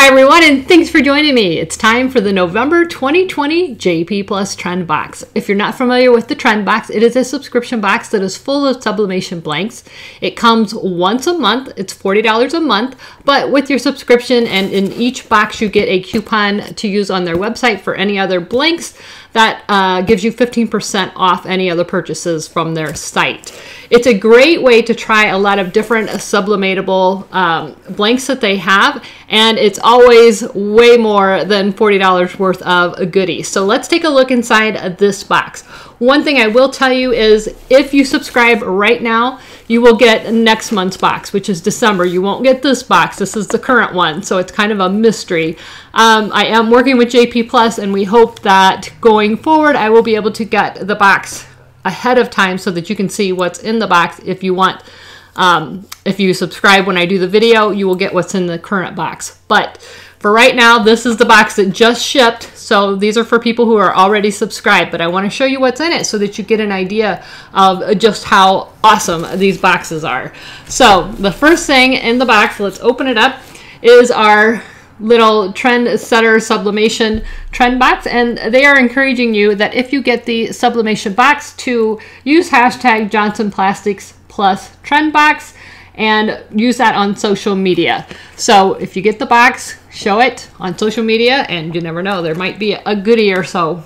Hi everyone and thanks for joining me. It's time for the November 2020 JP Plus Trend Box. If you're not familiar with the Trend Box, it is a subscription box that is full of sublimation blanks. It comes once a month. It's $40 a month, but with your subscription and in each box you get a coupon to use on their website for any other blanks that uh, gives you 15% off any other purchases from their site. It's a great way to try a lot of different sublimatable um, blanks that they have, and it's always way more than $40 worth of goodies. So let's take a look inside this box. One thing I will tell you is if you subscribe right now, you will get next month's box, which is December. You won't get this box. This is the current one, so it's kind of a mystery. Um, I am working with JP Plus, and we hope that going forward, I will be able to get the box ahead of time so that you can see what's in the box if you want. Um, if you subscribe when I do the video, you will get what's in the current box. But for right now, this is the box that just shipped. So these are for people who are already subscribed, but I want to show you what's in it so that you get an idea of just how awesome these boxes are. So the first thing in the box, let's open it up, is our little trend setter sublimation trend box and they are encouraging you that if you get the sublimation box to use hashtag johnson plastics plus trend box and use that on social media so if you get the box show it on social media, and you never know, there might be a goodie or so.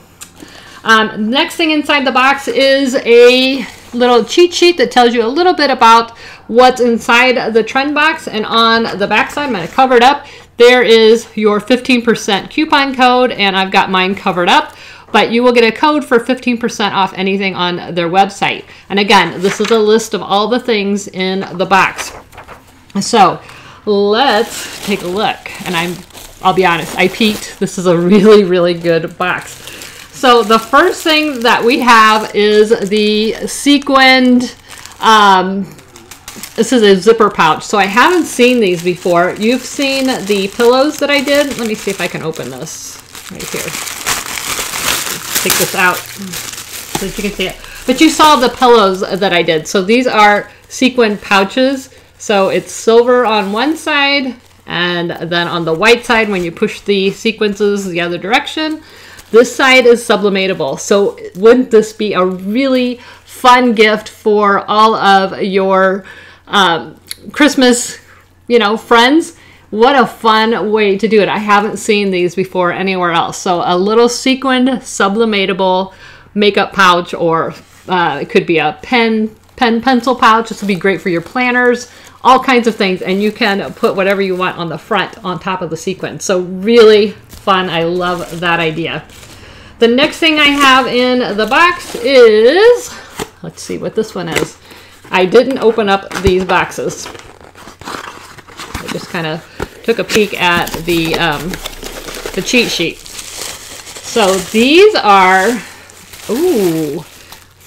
Um, next thing inside the box is a little cheat sheet that tells you a little bit about what's inside the trend box. And on the back side, I'm going to cover it up. There is your 15% coupon code, and I've got mine covered up. But you will get a code for 15% off anything on their website. And again, this is a list of all the things in the box. So let's take a look. And I'm, I'll be honest, I peeked. This is a really, really good box. So the first thing that we have is the sequined, um, this is a zipper pouch. So I haven't seen these before. You've seen the pillows that I did. Let me see if I can open this right here. Take this out so that you can see it. But you saw the pillows that I did. So these are sequin pouches so it's silver on one side, and then on the white side, when you push the sequins the other direction, this side is sublimatable. So wouldn't this be a really fun gift for all of your um, Christmas, you know, friends? What a fun way to do it. I haven't seen these before anywhere else. So a little sequined sublimatable makeup pouch or uh, it could be a pen pen pencil pouch. This would be great for your planners all kinds of things and you can put whatever you want on the front on top of the sequin. So really fun. I love that idea. The next thing I have in the box is, let's see what this one is. I didn't open up these boxes. I just kind of took a peek at the, um, the cheat sheet. So these are, ooh,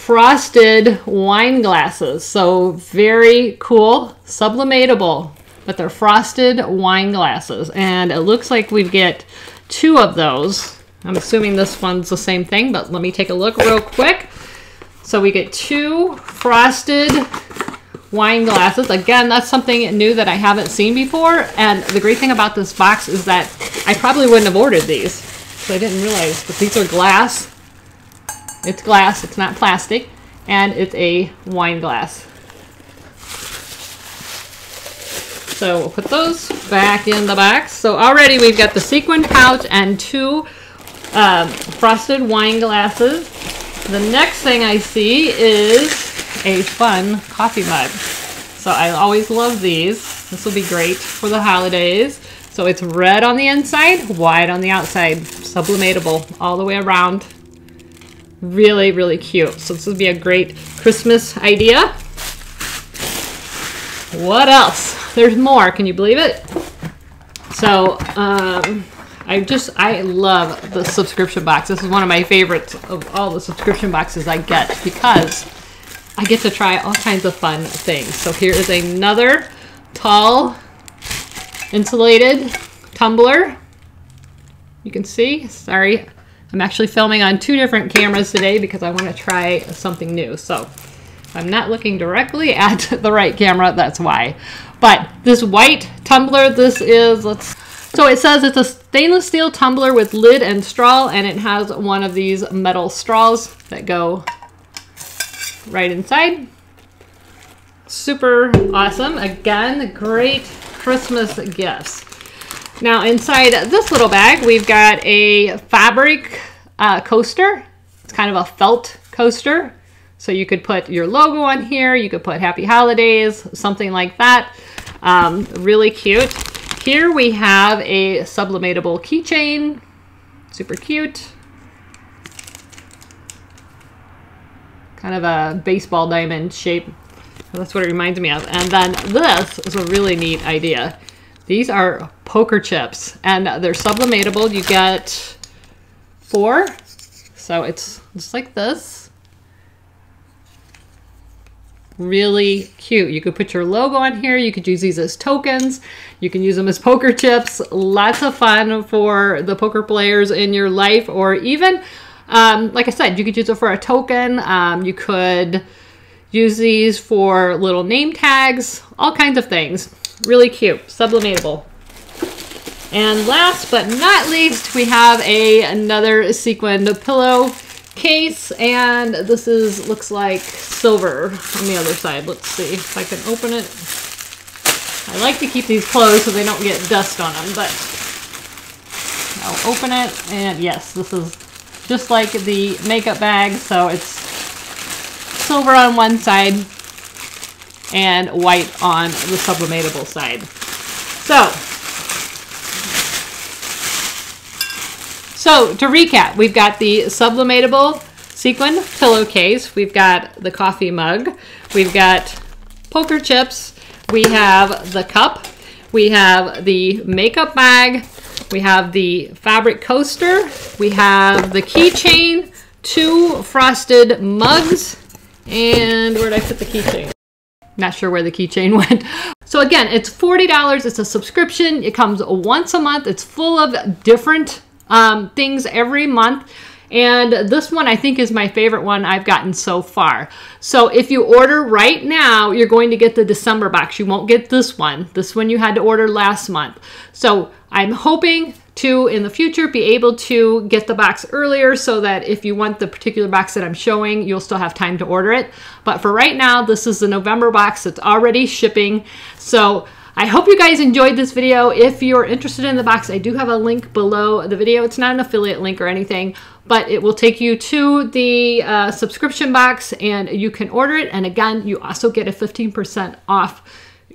frosted wine glasses. So very cool, sublimatable, but they're frosted wine glasses. And it looks like we get two of those. I'm assuming this one's the same thing, but let me take a look real quick. So we get two frosted wine glasses. Again, that's something new that I haven't seen before. And the great thing about this box is that I probably wouldn't have ordered these. So I didn't realize, but these are glass it's glass, it's not plastic, and it's a wine glass. So we'll put those back in the box. So already we've got the sequin pouch and two um, frosted wine glasses. The next thing I see is a fun coffee mug. So I always love these. This will be great for the holidays. So it's red on the inside, white on the outside, sublimatable all the way around. Really, really cute. So this would be a great Christmas idea. What else? There's more. Can you believe it? So, um, I just, I love the subscription box. This is one of my favorites of all the subscription boxes I get because I get to try all kinds of fun things. So here is another tall insulated tumbler. You can see, sorry, I'm actually filming on two different cameras today because I want to try something new. So I'm not looking directly at the right camera, that's why. But this white tumbler, this is, let's, So it says it's a stainless steel tumbler with lid and straw, and it has one of these metal straws that go right inside. Super awesome. Again, great Christmas gifts. Now inside this little bag, we've got a fabric uh, coaster. It's kind of a felt coaster. So you could put your logo on here. You could put Happy Holidays, something like that. Um, really cute. Here we have a sublimatable keychain. Super cute. Kind of a baseball diamond shape. That's what it reminds me of. And then this is a really neat idea. These are poker chips and they're sublimatable. You get four. So it's just like this really cute. You could put your logo on here. You could use these as tokens. You can use them as poker chips. Lots of fun for the poker players in your life or even, um, like I said, you could use it for a token. Um, you could use these for little name tags, all kinds of things. Really cute, sublimatable. And last but not least, we have a another sequined pillow case and this is looks like silver on the other side. Let's see if I can open it. I like to keep these closed so they don't get dust on them, but I'll open it and yes, this is just like the makeup bag. So it's silver on one side and white on the sublimatable side. So So to recap, we've got the sublimatable sequin pillowcase. We've got the coffee mug. We've got poker chips. We have the cup. We have the makeup bag. We have the fabric coaster. We have the keychain, two frosted mugs, and where did I put the keychain? Not sure where the keychain went. So again, it's $40. It's a subscription. It comes once a month. It's full of different um, things every month. And this one I think is my favorite one I've gotten so far. So if you order right now, you're going to get the December box. You won't get this one. This one you had to order last month. So I'm hoping to, in the future, be able to get the box earlier so that if you want the particular box that I'm showing, you'll still have time to order it. But for right now, this is the November box. It's already shipping. So I hope you guys enjoyed this video. If you're interested in the box, I do have a link below the video. It's not an affiliate link or anything, but it will take you to the uh, subscription box and you can order it. And again, you also get a 15% off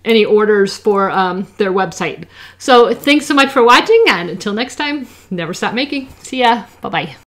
any orders for um, their website. So thanks so much for watching and until next time, never stop making. See ya. Bye-bye.